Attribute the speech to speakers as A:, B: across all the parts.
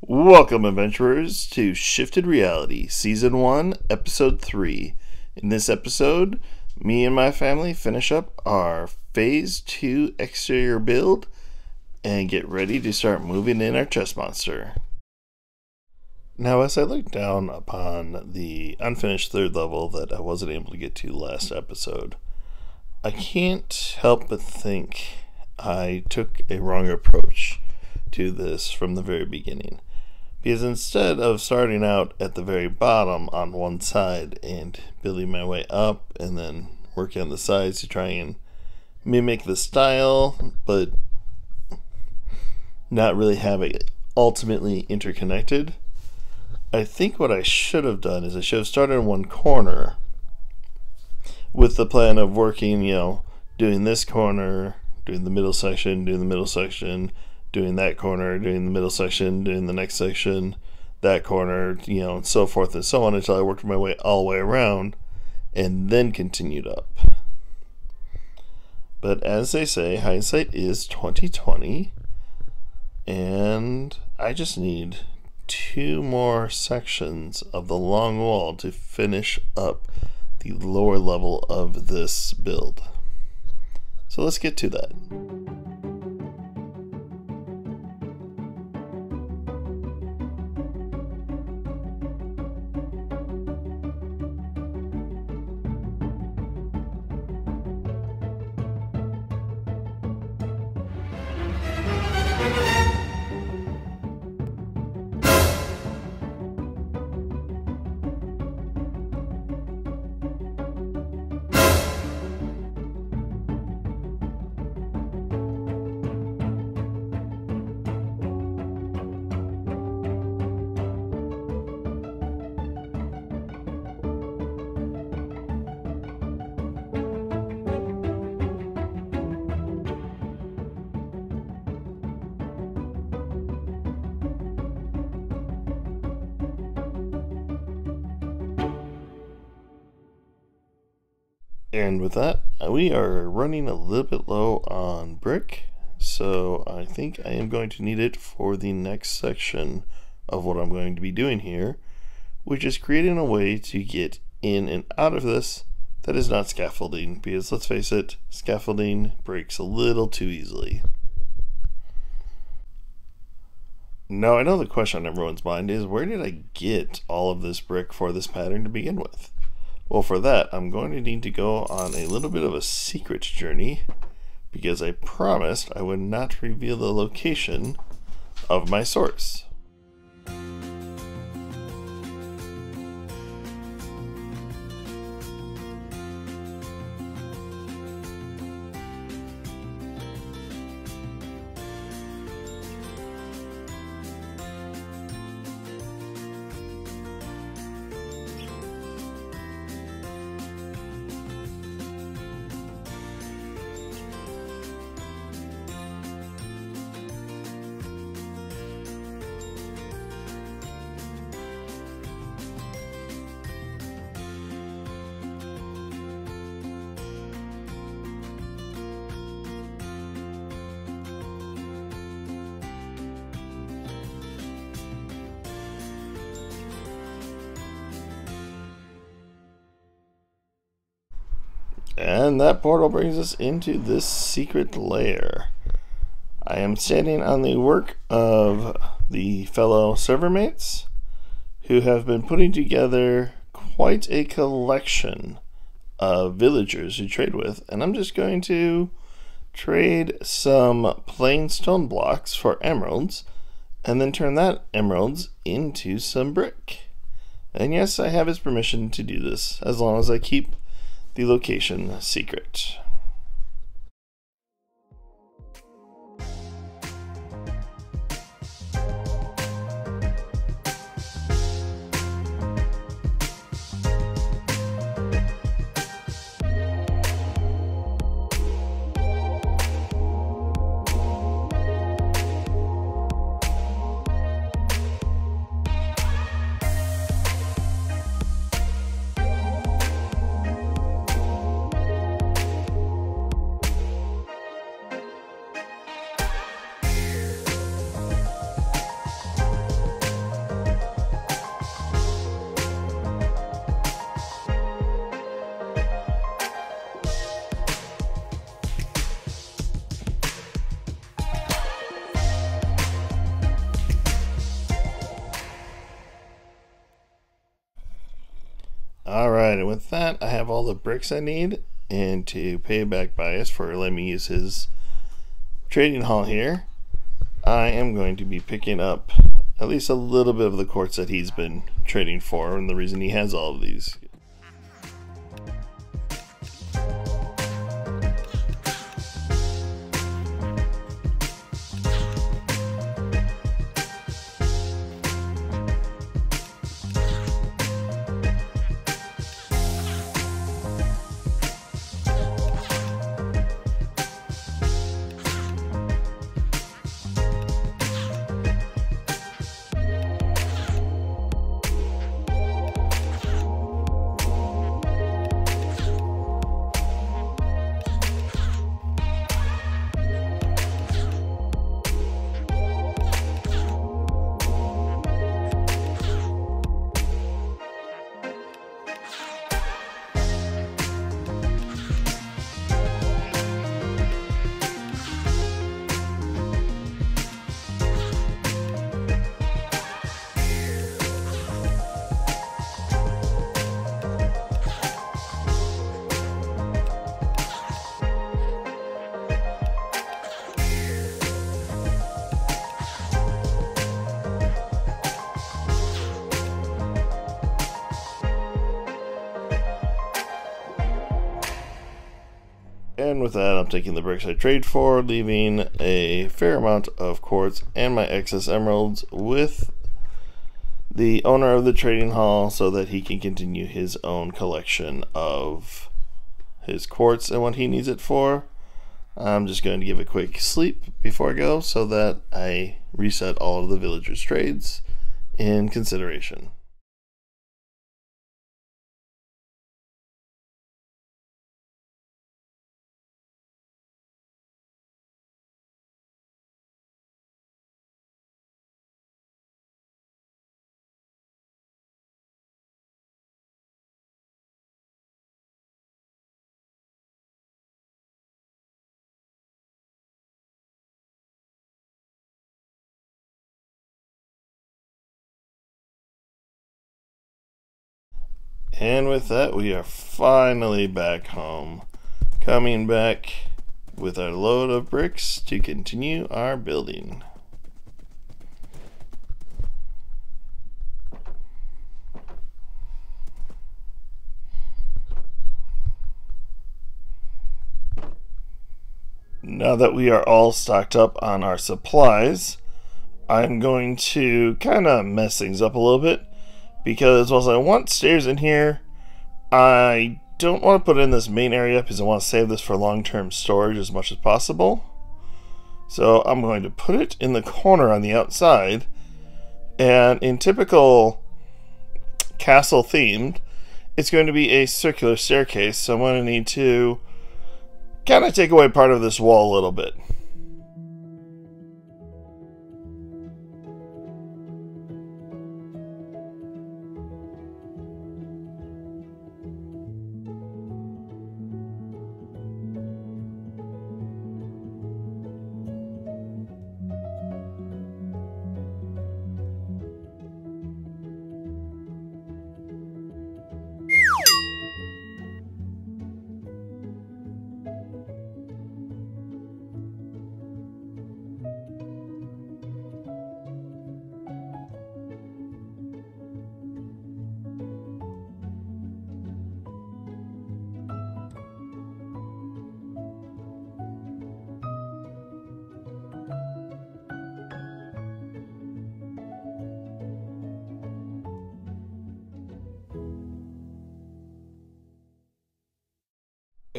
A: Welcome, adventurers, to Shifted Reality, Season 1, Episode 3. In this episode, me and my family finish up our Phase 2 exterior build and get ready to start moving in our chest monster. Now, as I look down upon the unfinished third level that I wasn't able to get to last episode, I can't help but think I took a wrong approach to this from the very beginning. Because instead of starting out at the very bottom on one side and building my way up and then working on the sides to try and mimic the style, but not really have it ultimately interconnected, I think what I should have done is I should have started in one corner with the plan of working, you know, doing this corner, doing the middle section, doing the middle section, doing that corner, doing the middle section, doing the next section, that corner, you know, and so forth and so on until I worked my way all the way around and then continued up. But as they say, hindsight is 2020 and I just need two more sections of the long wall to finish up the lower level of this build. So let's get to that. And with that, uh, we are running a little bit low on brick, so I think I am going to need it for the next section of what I'm going to be doing here, which is creating a way to get in and out of this that is not scaffolding, because let's face it, scaffolding breaks a little too easily. Now, I know the question on everyone's mind is where did I get all of this brick for this pattern to begin with? Well, for that, I'm going to need to go on a little bit of a secret journey because I promised I would not reveal the location of my source. And that portal brings us into this secret lair. I am standing on the work of the fellow server mates who have been putting together quite a collection of villagers to trade with, and I'm just going to trade some plain stone blocks for emeralds and then turn that emeralds into some brick. And yes, I have his permission to do this as long as I keep the location secret. And with that, I have all the bricks I need. And to pay back Bias for letting me use his trading hall here, I am going to be picking up at least a little bit of the quartz that he's been trading for, and the reason he has all of these. And with that, I'm taking the bricks I trade for, leaving a fair amount of quartz and my excess emeralds with the owner of the trading hall so that he can continue his own collection of his quartz and what he needs it for. I'm just going to give a quick sleep before I go so that I reset all of the villagers' trades in consideration. And with that, we are finally back home. Coming back with our load of bricks to continue our building. Now that we are all stocked up on our supplies, I'm going to kind of mess things up a little bit because whilst I want stairs in here, I don't want to put in this main area because I want to save this for long-term storage as much as possible. So I'm going to put it in the corner on the outside. And in typical castle themed, it's going to be a circular staircase. So I'm going to need to kind of take away part of this wall a little bit.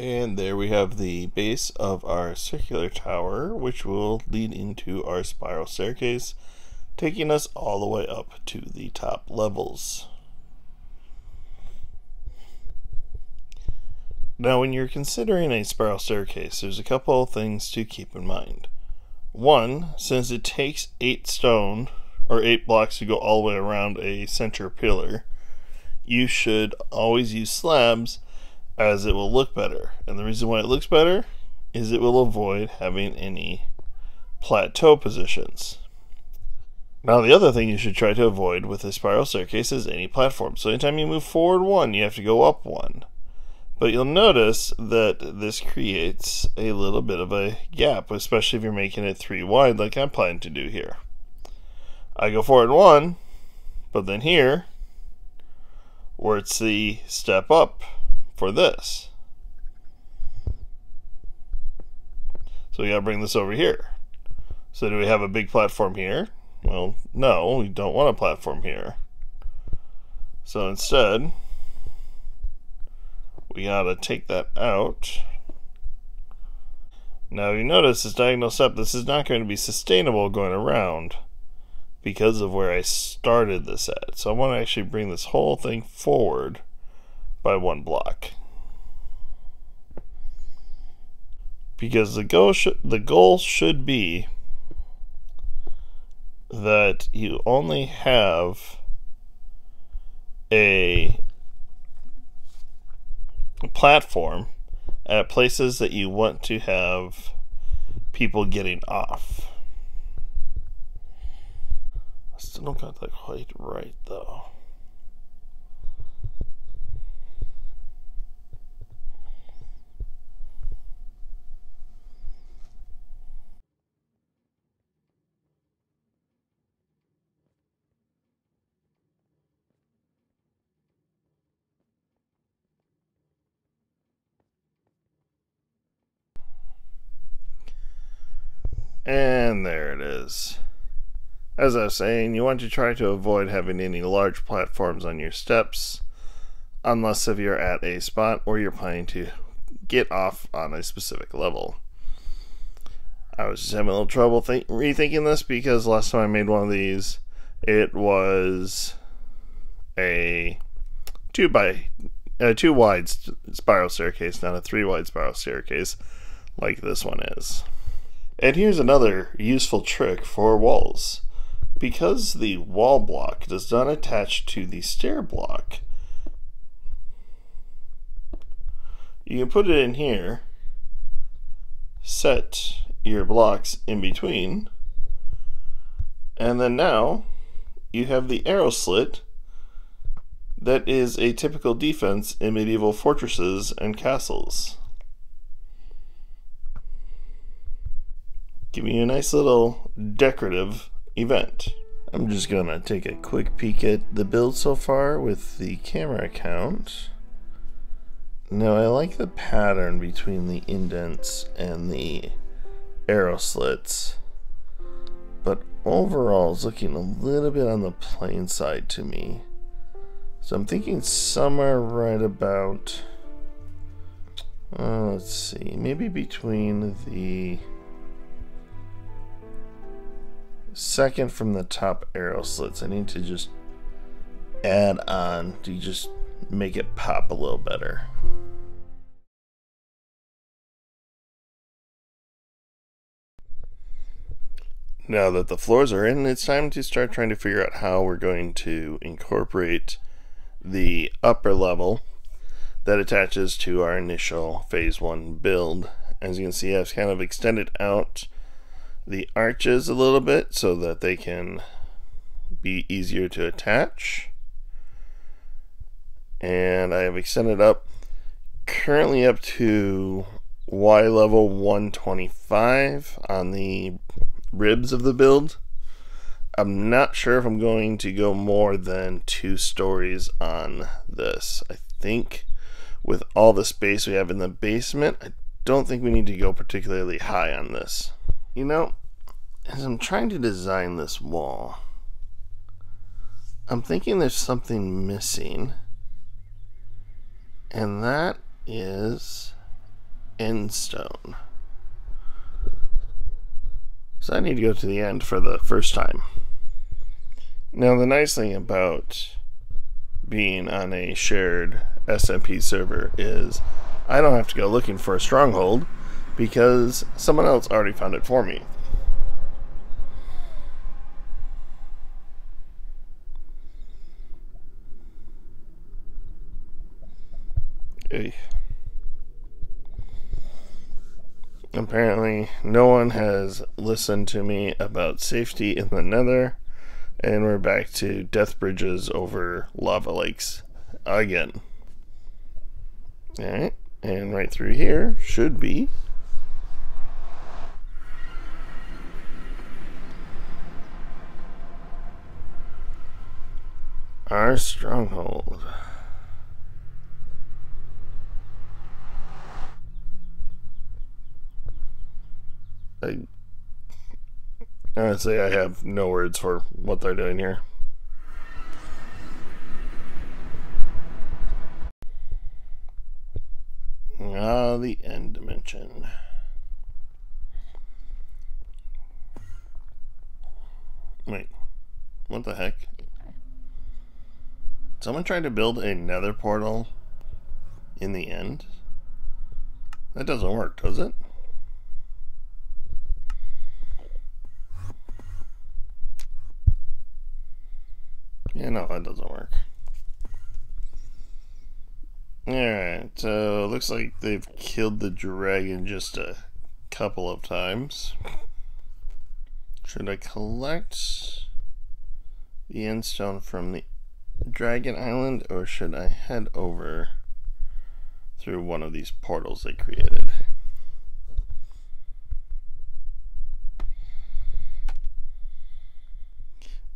A: And there we have the base of our circular tower, which will lead into our spiral staircase, taking us all the way up to the top levels. Now, when you're considering a spiral staircase, there's a couple of things to keep in mind. One, since it takes eight stone or eight blocks to go all the way around a center pillar, you should always use slabs as it will look better. And the reason why it looks better is it will avoid having any plateau positions. Now, the other thing you should try to avoid with a spiral staircase is any platform. So, anytime you move forward one, you have to go up one. But you'll notice that this creates a little bit of a gap, especially if you're making it three wide, like I'm planning to do here. I go forward one, but then here, where it's the step up for this. So we gotta bring this over here. So do we have a big platform here? Well, no, we don't want a platform here. So instead, we gotta take that out. Now you notice this diagonal step, this is not going to be sustainable going around because of where I started this at. So I want to actually bring this whole thing forward by one block. Because the goal should, the goal should be that you only have a platform at places that you want to have people getting off. I still don't got that quite right though. And there it is. As I was saying, you want to try to avoid having any large platforms on your steps, unless if you're at a spot where you're planning to get off on a specific level. I was just having a little trouble think- rethinking this because last time I made one of these, it was a two by a two wide spiral staircase, not a three wide spiral staircase like this one is. And here's another useful trick for walls. Because the wall block does not attach to the stair block, you can put it in here, set your blocks in between, and then now you have the arrow slit that is a typical defense in medieval fortresses and castles. Giving you a nice little decorative event. I'm just gonna take a quick peek at the build so far with the camera account. Now I like the pattern between the indents and the arrow slits, but overall it's looking a little bit on the plain side to me. So I'm thinking somewhere right about, uh, let's see, maybe between the second from the top arrow slits. I need to just add on to just make it pop a little better. Now that the floors are in, it's time to start trying to figure out how we're going to incorporate the upper level that attaches to our initial phase one build. As you can see, I've kind of extended out the arches a little bit so that they can be easier to attach. And I have extended up currently up to Y level 125 on the ribs of the build. I'm not sure if I'm going to go more than two stories on this. I think with all the space we have in the basement, I don't think we need to go particularly high on this. You know, as I'm trying to design this wall, I'm thinking there's something missing, and that is end stone. So I need to go to the end for the first time. Now, the nice thing about being on a shared SMP server is I don't have to go looking for a stronghold because someone else already found it for me. Apparently, no one has listened to me about safety in the nether, And we're back to death bridges over lava lakes again. Alright, and right through here should be our stronghold. I honestly, I have no words for what they're doing here. Ah, the end dimension. Wait, what the heck? Someone tried to build a nether portal in the end? That doesn't work, does it? Yeah, no, that doesn't work. Alright, so looks like they've killed the dragon just a couple of times. Should I collect the end stone from the Dragon Island or should I head over through one of these portals they created?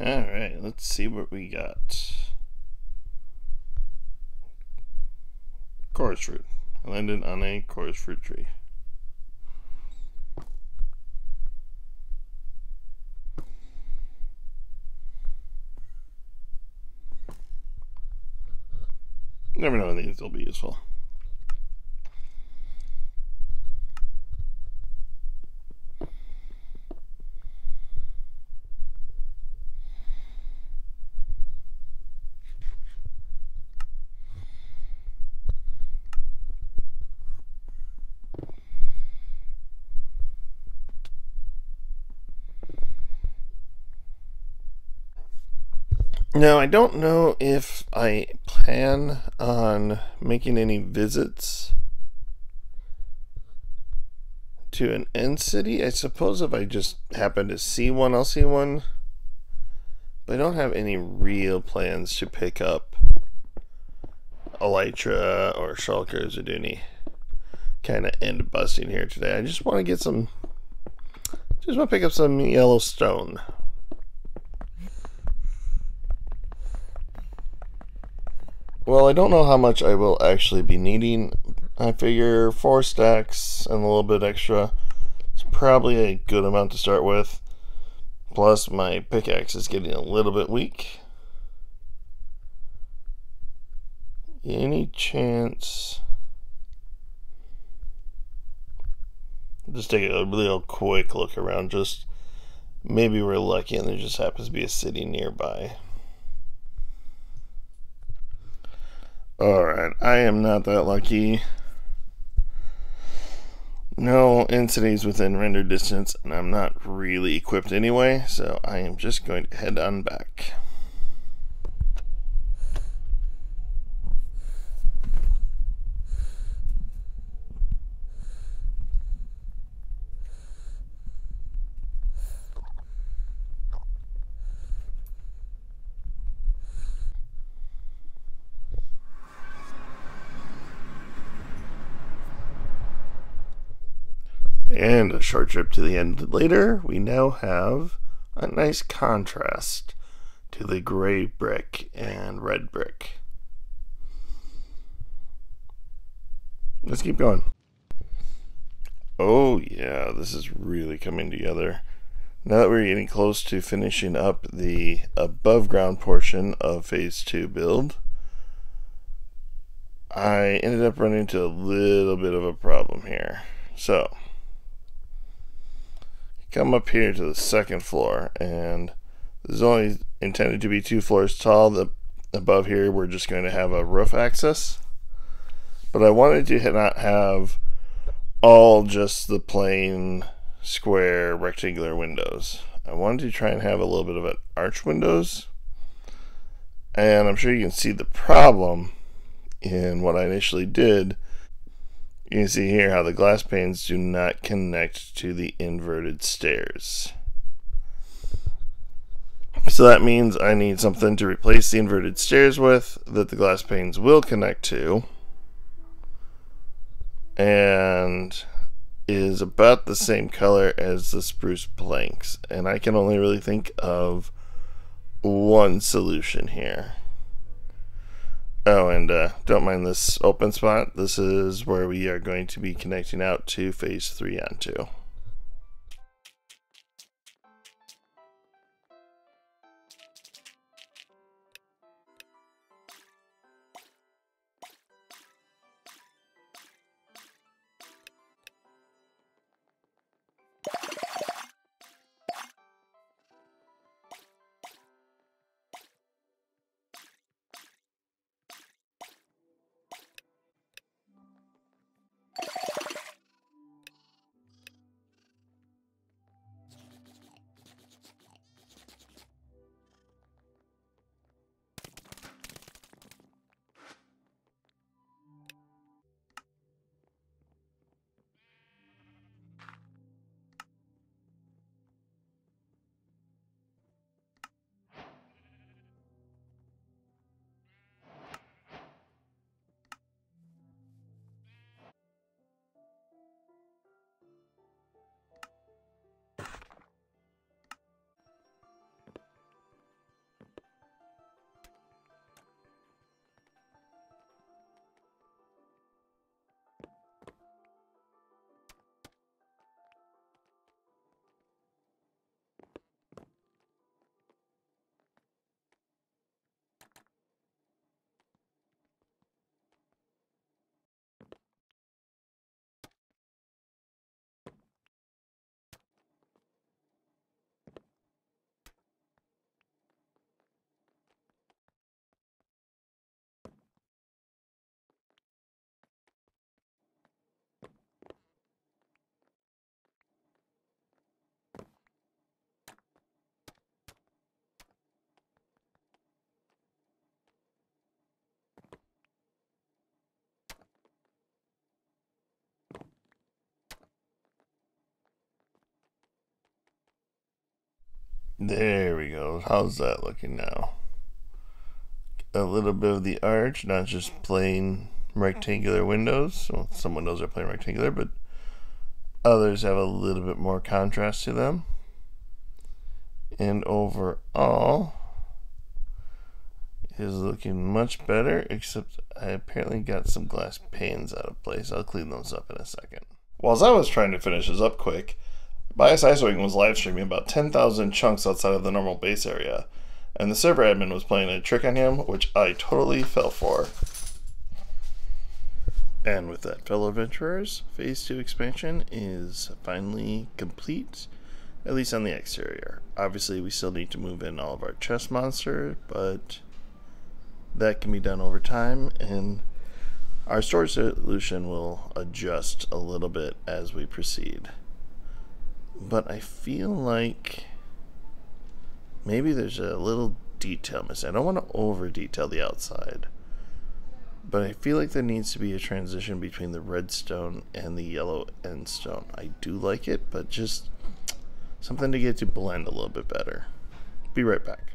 A: Alright, let's see what we got. Chorus fruit. I landed on a chorus fruit tree. Never know when these will be useful. Now, I don't know if I plan on making any visits to an end city. I suppose if I just happen to see one, I'll see one. But I don't have any real plans to pick up Elytra or Shulker Zuduni kind of end busting here today. I just want to get some, just want to pick up some yellow Well, I don't know how much I will actually be needing. I figure four stacks and a little bit extra is probably a good amount to start with. Plus, my pickaxe is getting a little bit weak. Any chance... Just take a real quick look around. Just maybe we're lucky and there just happens to be a city nearby. Alright, I am not that lucky. No entities within render distance, and I'm not really equipped anyway, so I am just going to head on back. And a short trip to the end later, we now have a nice contrast to the gray brick and red brick. Let's keep going. Oh yeah, this is really coming together. Now that we're getting close to finishing up the above ground portion of phase 2 build, I ended up running into a little bit of a problem here. So, come up here to the second floor and this is only intended to be two floors tall. The above here we're just going to have a roof access. But I wanted to not have all just the plain square rectangular windows. I wanted to try and have a little bit of an arch windows. And I'm sure you can see the problem in what I initially did you can see here how the glass panes do not connect to the inverted stairs. So that means I need something to replace the inverted stairs with that the glass panes will connect to. And is about the same color as the spruce planks. And I can only really think of one solution here. Oh, and uh, don't mind this open spot. This is where we are going to be connecting out to phase 3 onto. There we go. How's that looking now? A little bit of the arch, not just plain rectangular windows. Well, some windows are plain rectangular, but others have a little bit more contrast to them. And overall, is looking much better, except I apparently got some glass panes out of place. I'll clean those up in a second. Whilst I was trying to finish this up quick, Bias Icewing was live streaming about 10,000 chunks outside of the normal base area, and the server admin was playing a trick on him, which I totally fell for. And with that, fellow adventurers, Phase 2 expansion is finally complete, at least on the exterior. Obviously, we still need to move in all of our chest monster, but that can be done over time, and our storage solution will adjust a little bit as we proceed but I feel like maybe there's a little detail missing. I don't want to over detail the outside, but I feel like there needs to be a transition between the redstone and the yellow end stone. I do like it, but just something to get to blend a little bit better. Be right back.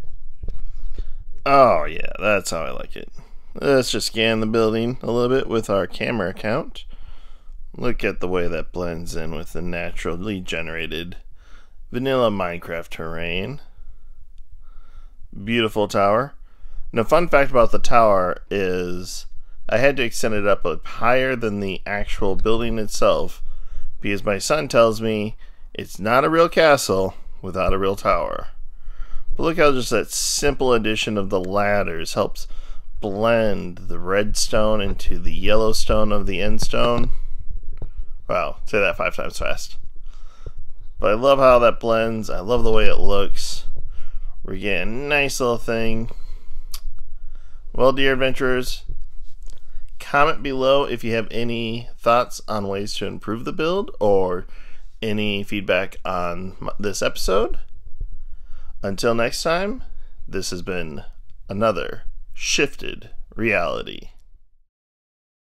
A: Oh yeah, that's how I like it. Let's just scan the building a little bit with our camera account. Look at the way that blends in with the naturally generated vanilla Minecraft terrain. Beautiful tower. Now, fun fact about the tower is I had to extend it up higher than the actual building itself because my son tells me it's not a real castle without a real tower. But look how just that simple addition of the ladders helps blend the redstone into the yellow stone of the end stone. Wow, say that five times fast. But I love how that blends. I love the way it looks. We're getting a nice little thing. Well, dear adventurers, comment below if you have any thoughts on ways to improve the build or any feedback on this episode. Until next time, this has been another Shifted Reality.